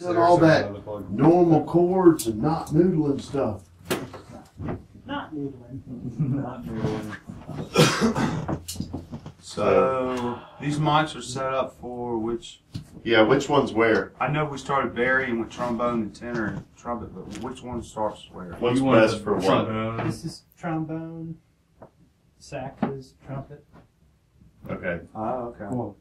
Done all that normal chords and not noodling stuff. Not noodling. not noodling. So these mics are set up for which? Yeah, which one's where? I know we started varying with trombone and tenor and trumpet, but which one starts where? What's You want best the for what? trombone. This is trombone. Sax is trumpet. Okay. Oh, okay. Well,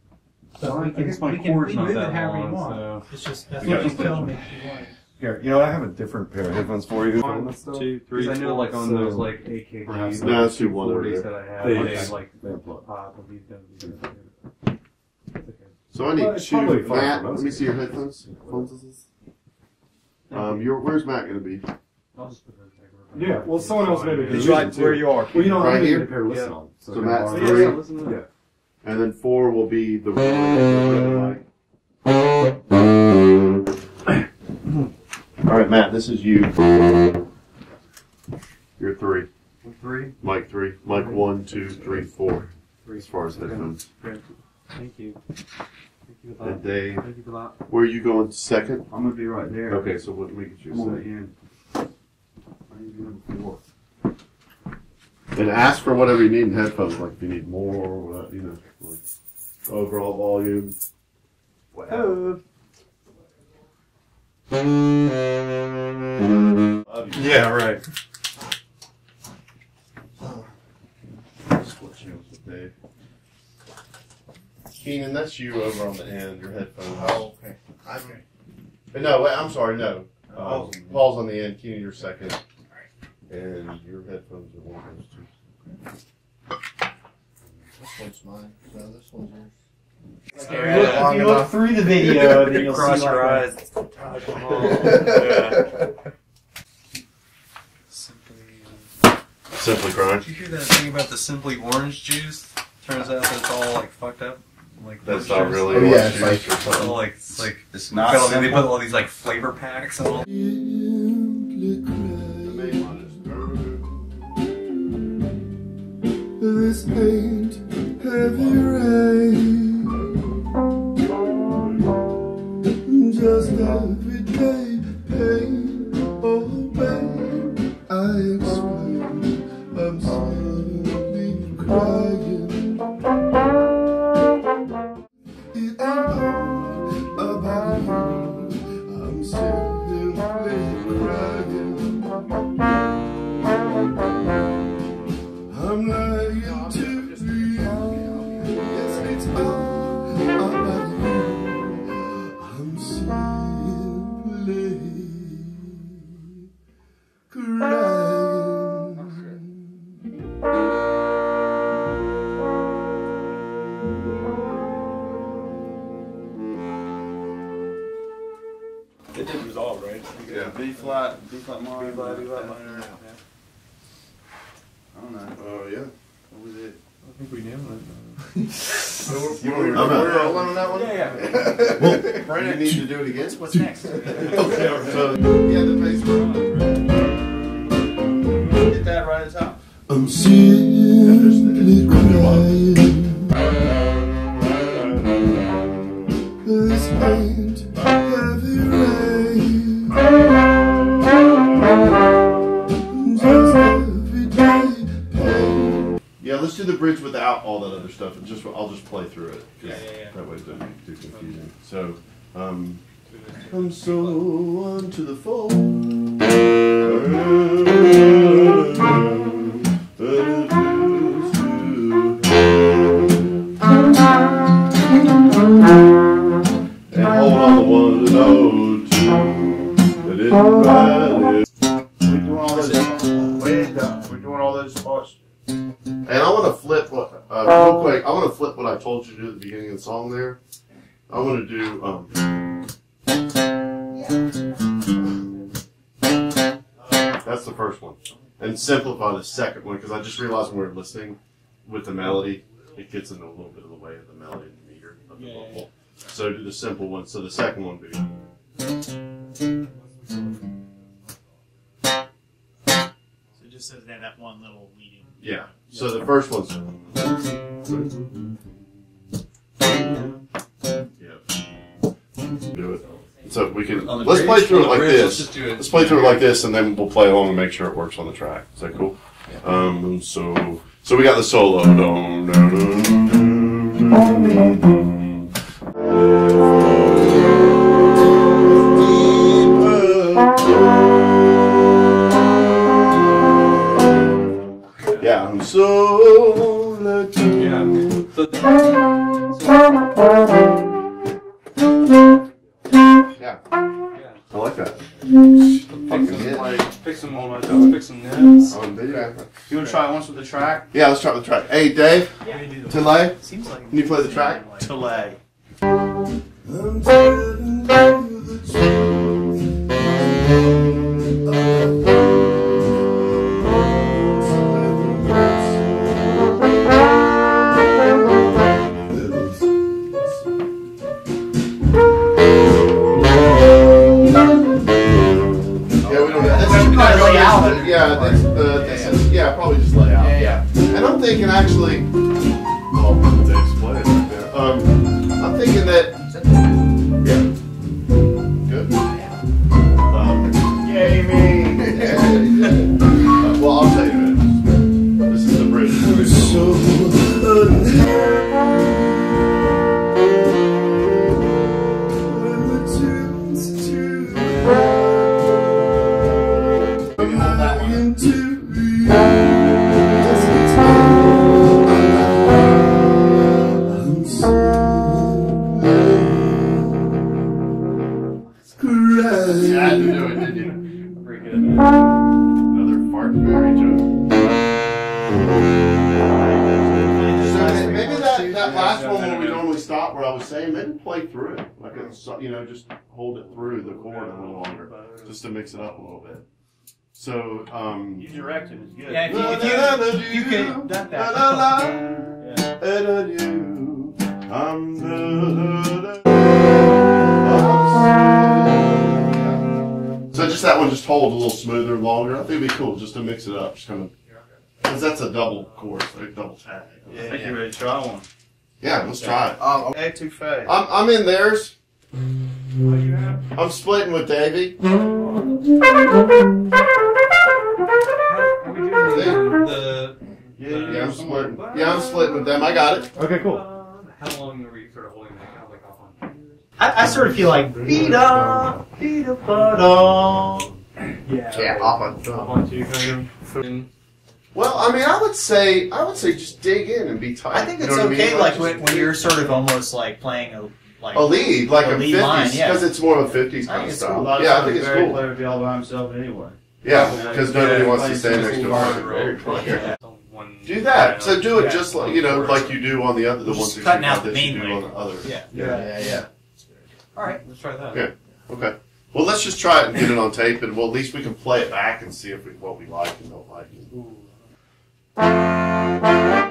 So I we can, guess my we can chord's we not move it that however you long, want. so- It's just that's what got you it. tell me if you want. Here, you know, I have a different pair of headphones for you. One, two, three, Because I know, like on So- those like AKG, Perhaps No, let's one over 40s there. that I have, They- they like They unplug. pop and these guys. these guys. It's okay. So I need Well, it's probably two. fine Matt, for let most me see your headphones. Um, your where's Matt gonna be? I'll just put those back over. Yeah, well, someone else maybe It's can. right where you are. Well, you know, Right I need here? a pair to listen on. So kind Matt's of Oh, hard. three. yeah, listen to that. And then four will be the. Right mic. All right, Matt. This is you. You're three. Three. Mike three. Mike one, two, three, four. As far as headphones. Thank you. Thank you for And. Dave, Thank you for that. where are you going second? I'm gonna be right there. Okay, so what we get you I'm on the second. end. I need to be number four. And ask for whatever you need in headphones, like if you need more, or what, you know, overall volume. Oh. Yeah, right. Split channels with Dave. Keenan, that's you over on the end, your headphones. Oh, okay. I'm, Uh, No, wait, I'm sorry, no. Um, Oh. Paul's on the end, Keenan, you're second. And your headphones are one of those two. this one's mine. No, this one's yours. If you look, if you look through the video, then you'll Cross see your like eyes. It's Taj Mahal. Simply grind. Did you hear that thing about the Simply Orange juice? Turns out that it's all like fucked up. Like That's not juice. really Oh, what yeah, juice it's like- It's all something. like it's like It's not all, they put all these like flavor packs and all. The main one This ain't heavy rain. It did resolve, right? Yeah. B flat, B flat minor. B flat, B flat yeah. minor. I don't know. Oh, yeah. What was it? I think we nailed it. You were, I'm out. rolling on that one? Yeah, yeah. Well, you need to do it again? What's next? Okay. So, Yeah, the bass were on, right? Get that right at the top. Oh, I'm simply yeah, let's do the bridge without all that other stuff, and just I'll just play through it. Yeah, yeah, yeah. That way it doesn't get too confusing. So, um, I'm so onto the phone. Told you to do at the beginning of the song. There, I want to do. Um, that's the first one, and simplify the second one because I just realized when we were listening with the melody, it gets in a little bit of the way of the melody and the meter of the Yeah, yeah, vocal. So do the simple one. So the second one would be. So it just doesn't have that one little leading. Yeah. So the first one's. So we can On the let's play bridge? through On it the like bridge, Let's this. just do it. Let's play through it like this, and then we'll play along and make sure it works on the track. Is that cool? Um. So so we got the solo. Dun, dun, dun, dun, dun, dun. Yeah, I'm so lucky. Yeah. So, like, pick some on my pick some nets. On video. You wanna try it once with the track? Yeah, let's try it with the track. Hey, Dave, Tele, Seems like can you play the track? Delay. Thinking that. So maybe that, that last one where we normally stop, where I was saying, maybe play through it, like a, so- you know, just hold it through the chord a little longer, just to mix it up a little bit. So, um. You directed it's good. Yeah, if you, if you, you could that that. So just that one, just hold a little smoother, longer. I think it'd be cool just to mix it up, just kind of, because that's a double chorus, like double tag. I think you're ready to try one. Yeah, let's try it. Um, okay, too fast. I'm, I'm in theirs. I'm splitting with Davey. The, Yeah, I'm splitting. Yeah, I'm splitting with them. I got it. Okay, cool. how long are we sort of holding that? Kind of like off on. I, I sort of feel like Vida, Vida, Bada. Yeah. off on Off on two, kind of. In- Well, I mean, I would say, I would say, just dig in and be tight. I think You it's know what I okay, mean? like just when, when you're sort of almost like playing a like. a lead, like a a, lead 50s, line, yeah. because it's more of a 50s I kind of style. cool. A lot of Yeah, I think it's it's very cool. player to be all by himself anyway. Yeah, because nobody wants to Playing stand next to guard, him. very clear. One, Do that. So do it just like you know, like you do on the other, the Just ones that cutting out the main do on the other. Yeah. Yeah, yeah. All right. Let's try that. Yeah. Okay. Well, let's just try it and get it on tape, and well, at least we can play it back and see if we, what we like and don't like. Thank